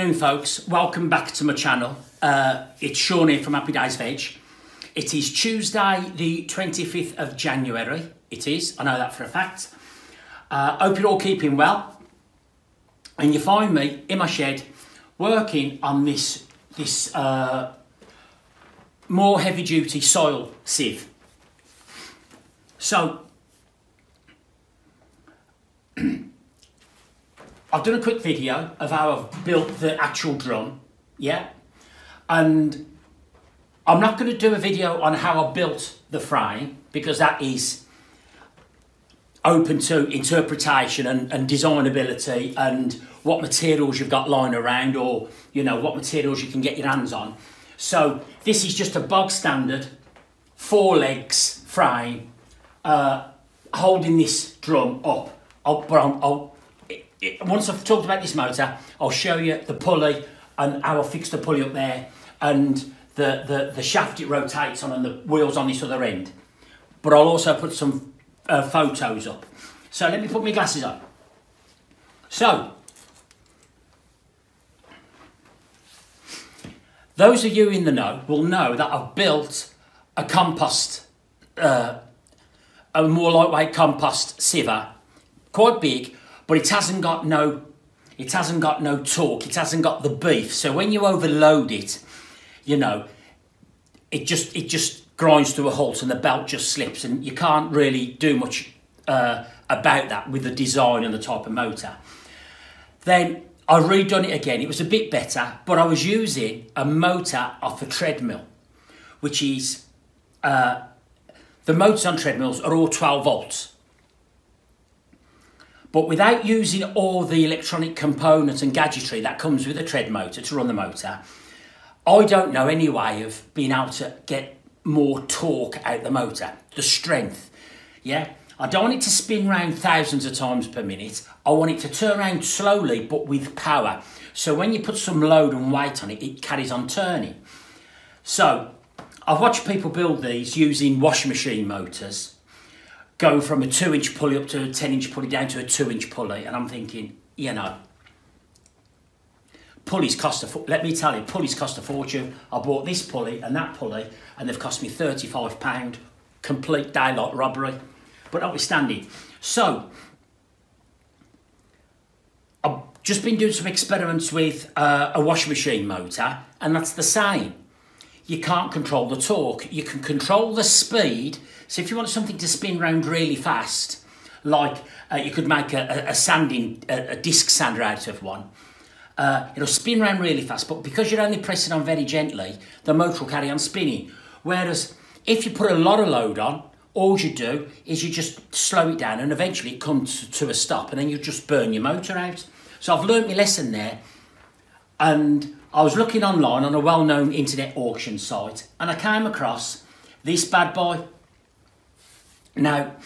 afternoon, folks. Welcome back to my channel. Uh, it's Sean here from Happy Days Veg. It is Tuesday, the 25th of January. It is, I know that for a fact. Uh, hope you're all keeping well. And you find me in my shed working on this, this uh, more heavy duty soil sieve. So, I've done a quick video of how I've built the actual drum, yeah? And I'm not going to do a video on how I built the frame because that is open to interpretation and, and designability and what materials you've got lying around or, you know, what materials you can get your hands on. So this is just a bog standard four legs frame uh, holding this drum up. I'll, but I'll, I'll it, once I've talked about this motor, I'll show you the pulley and how I fix the pulley up there and the, the, the shaft it rotates on and the wheels on this other end. But I'll also put some uh, photos up. So let me put my glasses on. So, those of you in the know will know that I've built a compost, uh, a more lightweight compost sieve, quite big, but it hasn't got no it hasn't got no torque it hasn't got the beef. So when you overload it you know it just it just grinds to a halt and the belt just slips. And you can't really do much uh, about that with the design and the type of motor. Then I redone it again. It was a bit better but I was using a motor off a treadmill which is uh, the motors on treadmills are all 12 volts but without using all the electronic components and gadgetry that comes with a tread motor to run the motor, I don't know any way of being able to get more torque out the motor, the strength. Yeah, I don't want it to spin round thousands of times per minute. I want it to turn around slowly but with power. So when you put some load and weight on it, it carries on turning. So I've watched people build these using washing machine motors go from a two inch pulley up to a 10 inch pulley down to a two inch pulley. And I'm thinking, you know, pulleys cost a, let me tell you, pulleys cost a fortune. I bought this pulley and that pulley and they've cost me £35, complete daylight robbery. But notwithstanding, so I've just been doing some experiments with uh, a washing machine motor and that's the same you can't control the torque. You can control the speed. So if you want something to spin round really fast, like uh, you could make a, a, sanding, a, a, disc sander out of one, uh, it'll spin round really fast, but because you're only pressing on very gently, the motor will carry on spinning. Whereas if you put a lot of load on, all you do is you just slow it down and eventually it comes to a stop and then you just burn your motor out. So I've learnt my lesson there and I was looking online on a well-known internet auction site and I came across this bad boy. Now,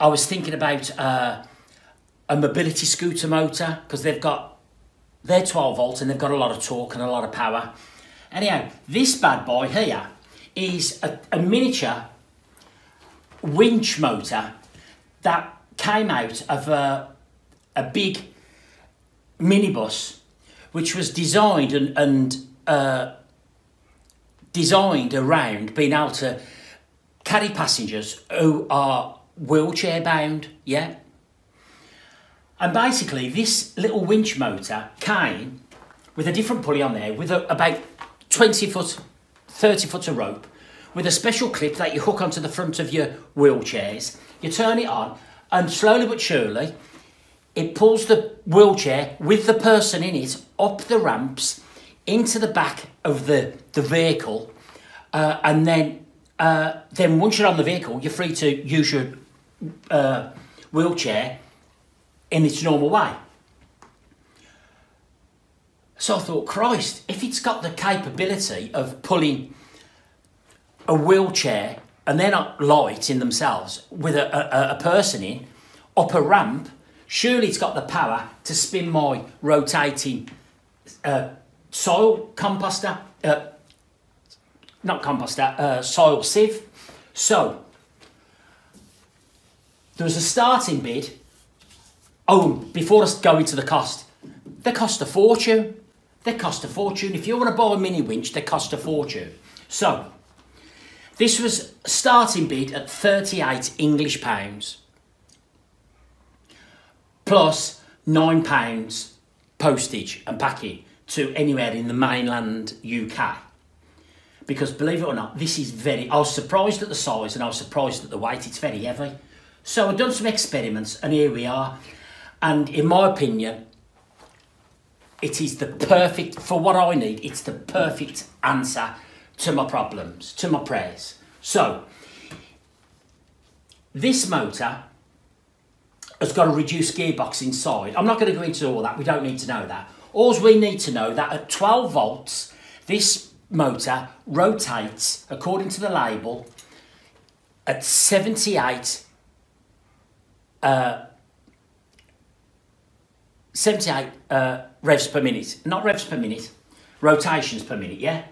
I was thinking about uh, a mobility scooter motor because they've got, they're 12 volts and they've got a lot of torque and a lot of power. Anyhow, this bad boy here is a, a miniature winch motor that came out of a, a big minibus which was designed and, and uh, designed around being able to carry passengers who are wheelchair bound, yeah? And basically, this little winch motor came with a different pulley on there with a, about 20 foot, 30 foot of rope with a special clip that you hook onto the front of your wheelchairs. You turn it on, and slowly but surely, it pulls the wheelchair with the person in it up the ramps into the back of the, the vehicle, uh, and then uh, then once you're on the vehicle, you're free to use your uh, wheelchair in its normal way. So I thought, Christ, if it's got the capability of pulling a wheelchair and they're not light in themselves with a, a, a person in up a ramp Surely it's got the power to spin my rotating uh, soil composter, uh, not composter, uh, soil sieve. So, there was a starting bid. Oh, before us go into the cost, they cost a fortune. they cost a fortune. If you want to buy a mini winch, they cost a fortune. So, this was a starting bid at 38 English pounds plus nine pounds postage and packing to anywhere in the mainland UK. Because believe it or not, this is very, I was surprised at the size and I was surprised at the weight, it's very heavy. So I've done some experiments and here we are. And in my opinion, it is the perfect, for what I need, it's the perfect answer to my problems, to my prayers. So, this motor has got a reduced gearbox inside. I'm not going to go into all that, we don't need to know that. All we need to know that at 12 volts, this motor rotates, according to the label, at 78 uh, 78 uh, revs per minute. Not revs per minute, rotations per minute, yeah?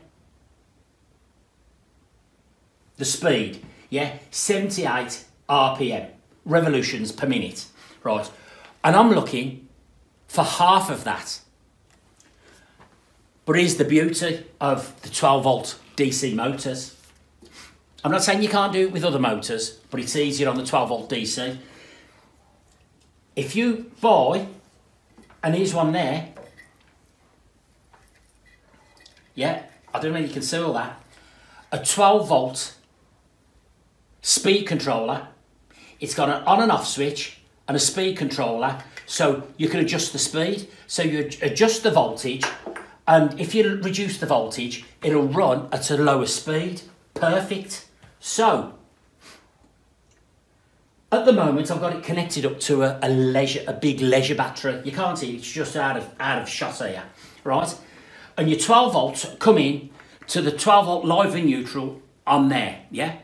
The speed, yeah? 78 RPM, revolutions per minute, right? And I'm looking for half of that. But here's the beauty of the 12 volt DC motors. I'm not saying you can't do it with other motors, but it's easier on the 12 volt DC. If you buy and here's one there. Yeah, I don't know if you can see all that. A 12 volt speed controller. It's got an on and off switch and a speed controller. So you can adjust the speed. So you adjust the voltage and if you reduce the voltage, it'll run at a lower speed. Perfect. So at the moment, I've got it connected up to a, a leisure, a big leisure battery. You can't see it's just out of out of shot here, right? And your 12 volts come in to the 12 volt live and neutral on there, yeah.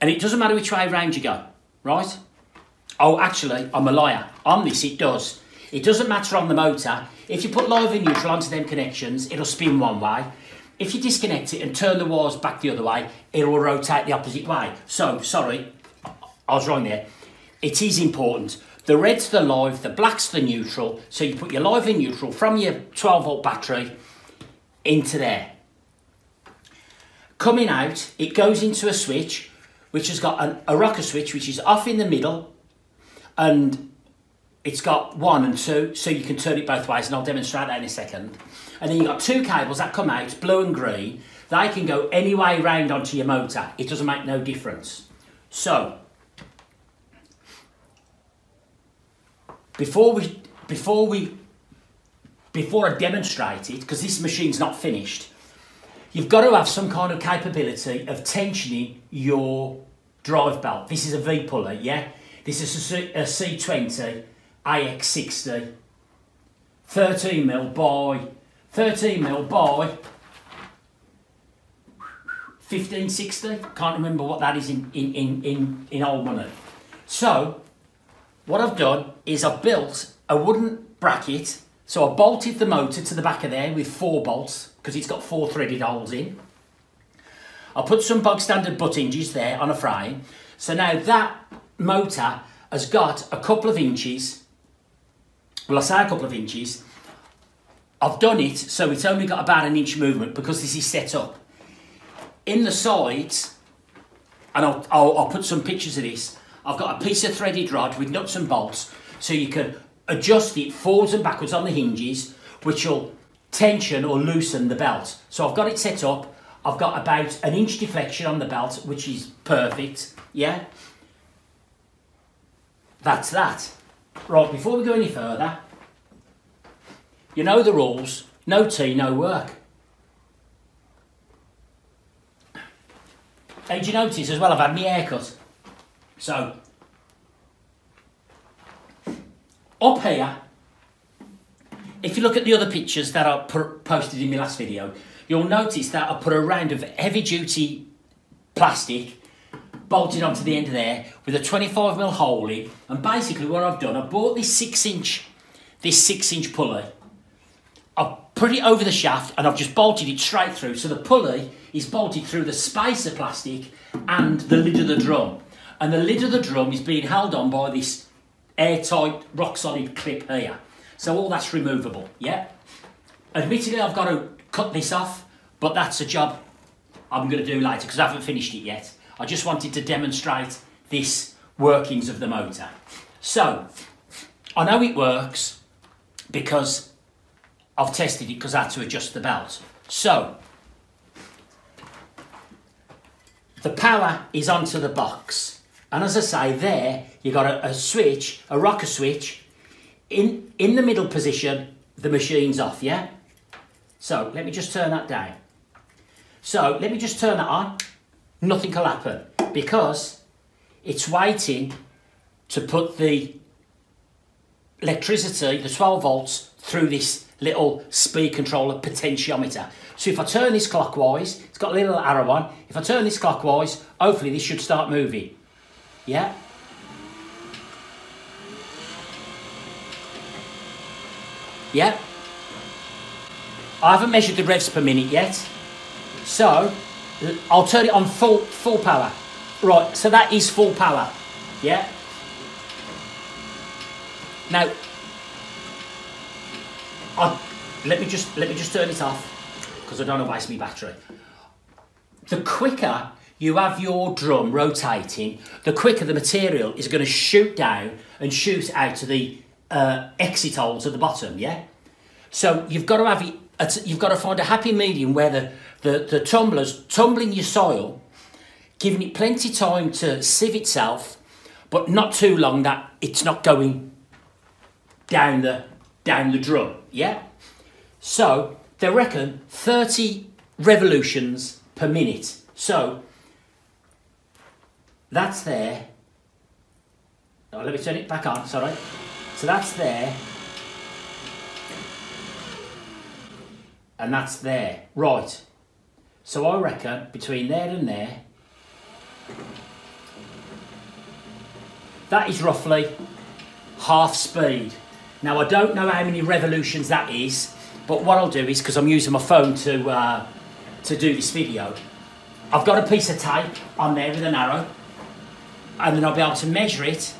And it doesn't matter which way around you go, right? Oh, actually, I'm a liar. On this, it does. It doesn't matter on the motor. If you put live and neutral onto them connections, it'll spin one way. If you disconnect it and turn the wires back the other way, it will rotate the opposite way. So, sorry, I was wrong there. It is important. The red's the live, the black's the neutral. So you put your live and neutral from your 12 volt battery into there. Coming out, it goes into a switch, which has got an, a rocker switch, which is off in the middle. And it's got one and two, so you can turn it both ways, and I'll demonstrate that in a second. And then you've got two cables that come out, blue and green. They can go any way round onto your motor. It doesn't make no difference. So, before we before we before I demonstrate it, because this machine's not finished, you've got to have some kind of capability of tensioning your drive belt. This is a V puller, yeah? This is a, a C20 AX60, 13 mil by 13 mil by 1560. Can't remember what that is in, in, in, in, in old money. So what I've done is I've built a wooden bracket. So I bolted the motor to the back of there with four bolts because it's got four threaded holes in. I put some bog standard butt hinges there on a frame. So now that motor has got a couple of inches, well I say a couple of inches, I've done it so it's only got about an inch movement because this is set up. In the sides, and I'll, I'll, I'll put some pictures of this, I've got a piece of threaded rod with nuts and bolts so you can adjust it forwards and backwards on the hinges which will tension or loosen the belt. So I've got it set up. I've got about an inch deflection on the belt which is perfect. Yeah? That's that. Right, before we go any further, you know the rules. No tea, no work. Hey, you notice as well I've had my haircut? So, up here, if you look at the other pictures that I posted in my last video, you'll notice that I put a round of heavy duty plastic bolted onto the end of there with a 25mm hole in and basically what I've done, I bought this 6 inch this 6 inch pulley I've put it over the shaft and I've just bolted it straight through so the pulley is bolted through the space of plastic and the lid of the drum and the lid of the drum is being held on by this airtight rock solid clip here. So all that's removable, yeah? admittedly I've got to cut this off, but that's a job I'm going to do later because I haven't finished it yet. I just wanted to demonstrate this workings of the motor. So, I know it works because I've tested it because I had to adjust the belt. So, the power is onto the box. And as I say, there you've got a, a switch, a rocker switch. In, in the middle position, the machine's off, yeah? So let me just turn that down. So let me just turn that on. Nothing will happen because it's waiting to put the electricity, the 12 volts, through this little speed controller potentiometer. So if I turn this clockwise, it's got a little arrow on. If I turn this clockwise, hopefully this should start moving. Yeah? Yeah? I haven't measured the revs per minute yet. So, I'll turn it on full, full power. Right, so that is full power. Yeah? Now, I, let me just let me just turn it off because I don't want to waste my battery. The quicker you have your drum rotating, the quicker the material is going to shoot down and shoot out to the uh, exit holes at the bottom, yeah? So you've got to have it, you've got to find a happy medium where the, the, the tumbler's tumbling your soil, giving it plenty time to sieve itself, but not too long that it's not going down the down the drum, yeah? So they reckon 30 revolutions per minute. So that's there. Oh, let me turn it back on, sorry. So that's there. And that's there. Right. So I reckon between there and there, that is roughly half speed. Now I don't know how many revolutions that is, but what I'll do is, because I'm using my phone to, uh, to do this video, I've got a piece of tape on there with an arrow, and then I'll be able to measure it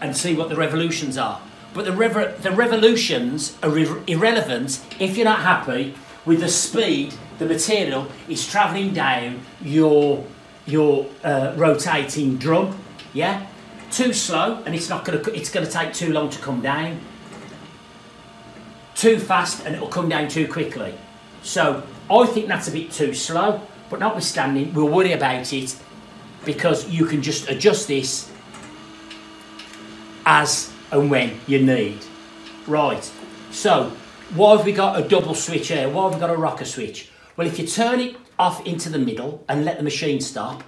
and see what the revolutions are. But the, rev the revolutions are ir irrelevant if you're not happy with the speed the material is travelling down your, your uh, rotating drum. Yeah? Too slow, and it's not to. It's to take too long to come down. Too fast, and it'll come down too quickly. So I think that's a bit too slow. But notwithstanding, we'll worry about it because you can just adjust this as and when you need. Right, so why have we got a double switch here? Why have we got a rocker switch? Well, if you turn it off into the middle and let the machine stop,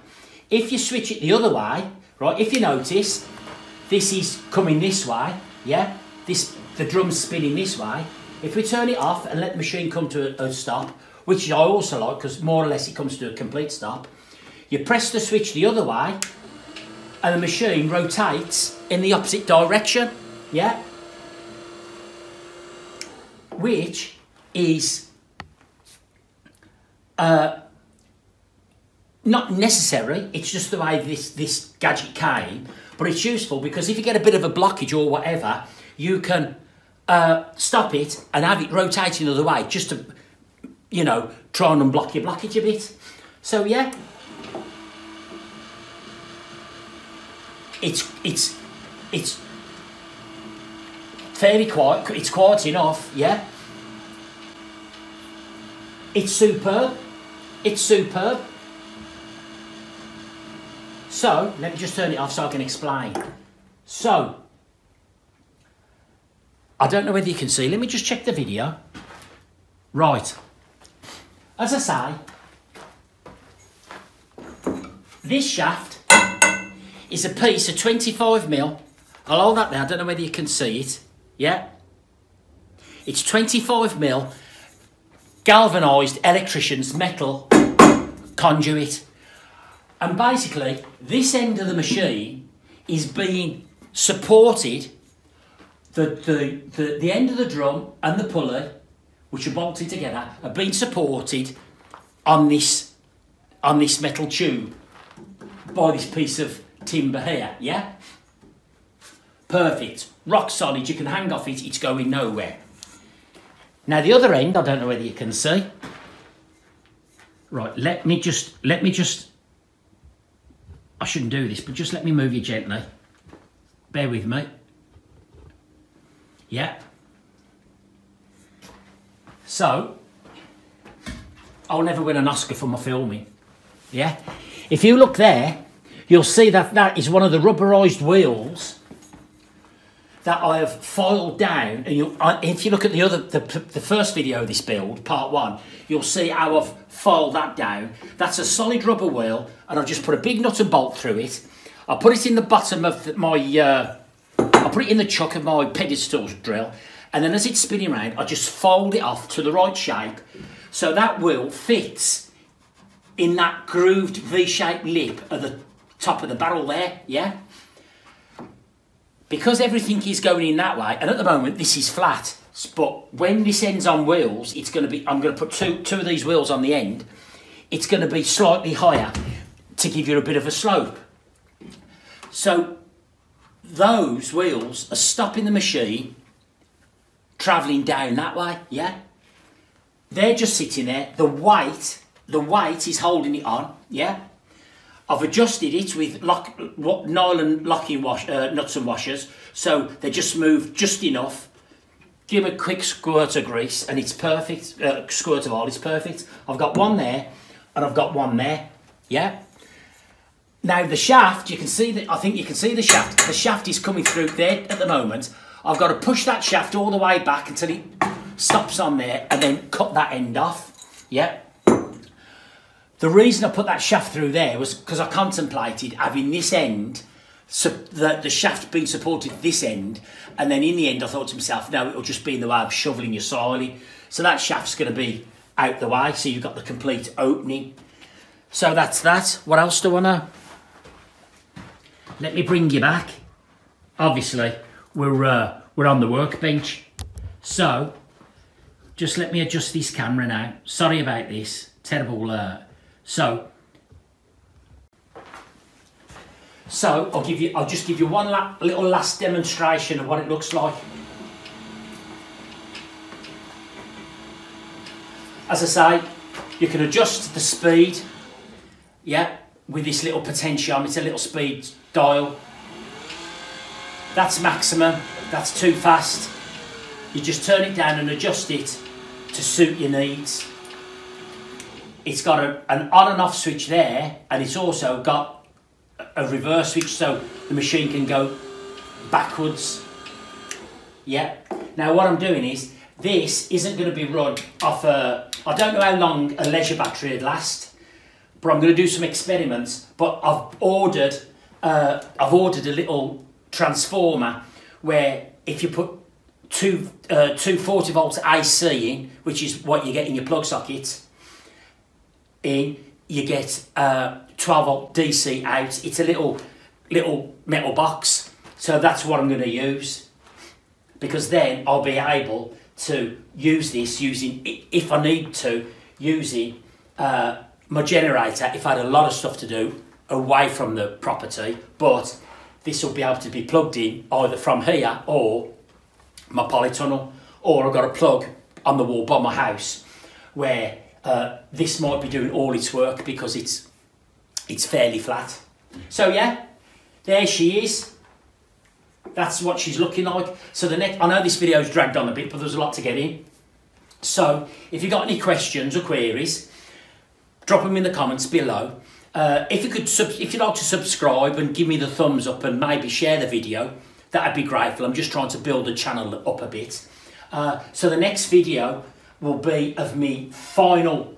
if you switch it the other way, right, if you notice, this is coming this way, yeah? This The drum's spinning this way. If we turn it off and let the machine come to a, a stop, which I also like because more or less it comes to a complete stop, you press the switch the other way and the machine rotates in the opposite direction, yeah? Which is uh, not necessary, it's just the way this, this gadget came, but it's useful because if you get a bit of a blockage or whatever, you can uh, stop it and have it rotating the other way just to, you know, try and unblock your blockage a bit. So yeah, it's it's it's fairly quiet. It's quiet enough, yeah. It's superb. It's superb. So, let me just turn it off so I can explain. So, I don't know whether you can see. Let me just check the video. Right. As I say, this shaft is a piece of 25 mil. I'll hold that there. I don't know whether you can see it. Yeah? It's 25 mil galvanised electrician's metal conduit. And basically, this end of the machine is being supported, the, the, the, the end of the drum and the pulley, which are bolted together, are being supported on this, on this metal tube by this piece of timber here, yeah? Perfect. Rock solid, you can hang off it, it's going nowhere. Now the other end, I don't know whether you can see. Right, let me just, let me just, I shouldn't do this, but just let me move you gently. Bear with me. Yeah. So, I'll never win an Oscar for my filming. Yeah. If you look there, you'll see that that is one of the rubberized wheels that I have filed down. And you, if you look at the other, the, the first video of this build, part one, you'll see how I've filed that down. That's a solid rubber wheel, and I've just put a big nut and bolt through it. I put it in the bottom of my, uh, I put it in the chuck of my pedestal drill, and then as it's spinning around, I just fold it off to the right shape, so that wheel fits in that grooved V-shaped lip at the top of the barrel there, yeah? Because everything is going in that way, and at the moment this is flat, but when this ends on wheels, it's going to be, I'm going to put two, two of these wheels on the end, it's going to be slightly higher to give you a bit of a slope. So those wheels are stopping the machine travelling down that way, yeah? They're just sitting there, the weight, the weight is holding it on, yeah? I've adjusted it with lock, nylon locking wash, uh, nuts and washers, so they just move just enough. Give a quick squirt of grease, and it's perfect. Uh, squirt of oil, it's perfect. I've got one there, and I've got one there. Yeah. Now the shaft, you can see that. I think you can see the shaft. The shaft is coming through there at the moment. I've got to push that shaft all the way back until it stops on there, and then cut that end off. Yeah. The reason I put that shaft through there was because I contemplated having this end, so the, the shaft being supported this end, and then in the end I thought to myself, no, it'll just be in the way of shoveling your soiling. So that shaft's going to be out the way, so you've got the complete opening. So that's that. What else do I know? Let me bring you back. Obviously, we're, uh, we're on the workbench. So, just let me adjust this camera now. Sorry about this. Terrible uh, so, so I'll give you, I'll just give you one la little last demonstration of what it looks like. As I say, you can adjust the speed, yeah, with this little potentiometer, it's a little speed dial. That's maximum, that's too fast. You just turn it down and adjust it to suit your needs it's got a, an on and off switch there, and it's also got a reverse switch so the machine can go backwards. Yeah. Now what I'm doing is, this isn't going to be run off a, I don't know how long a leisure battery would last, but I'm going to do some experiments. But I've ordered, uh, I've ordered a little transformer where if you put two, uh, two 40 volts AC in, which is what you get in your plug socket, in, you get uh, 12 volt DC out. It's a little little metal box. So that's what I'm going to use because then I'll be able to use this using, if I need to, using uh, my generator if I had a lot of stuff to do away from the property. But this will be able to be plugged in either from here or my polytunnel or I've got a plug on the wall by my house where uh, this might be doing all its work because it's it's fairly flat. So yeah, there she is. That's what she's looking like. So the next, I know this video's dragged on a bit, but there's a lot to get in. So if you've got any questions or queries, drop them in the comments below. Uh, if you could, if you'd like to subscribe and give me the thumbs up and maybe share the video, that'd be grateful. I'm just trying to build the channel up a bit. Uh, so the next video will be of me final,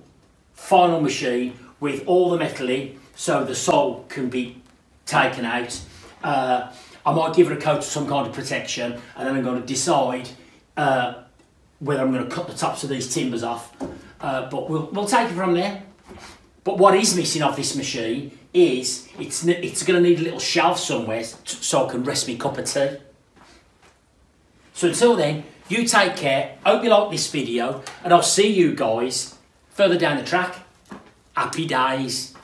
final machine with all the metal in so the sole can be taken out. Uh, I might give it a coat of some kind of protection and then I'm going to decide uh, whether I'm going to cut the tops of these timbers off. Uh, but we'll, we'll take it from there. But what is missing off this machine is it's, it's going to need a little shelf somewhere so I can rest my cup of tea. So until then, you take care. Hope you like this video. And I'll see you guys further down the track. Happy days.